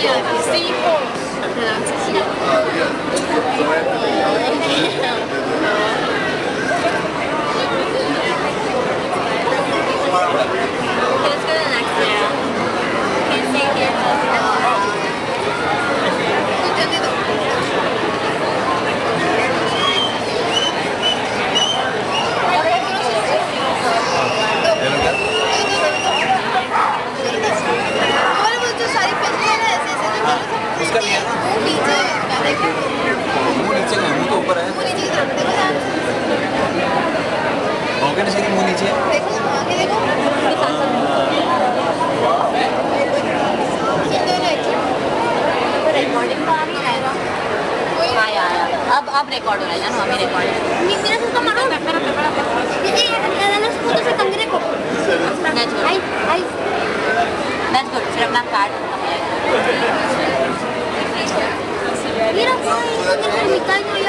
面 C four，对啊，继续 if. मुँह नीचे का है, तो ऊपर है होगे ना सही नीचे है तो हाँ अब अब रिकॉर्ड हो रहा है जानो अभी record That's good. That's good. फिर अपना कार्ड no tengo ermitaño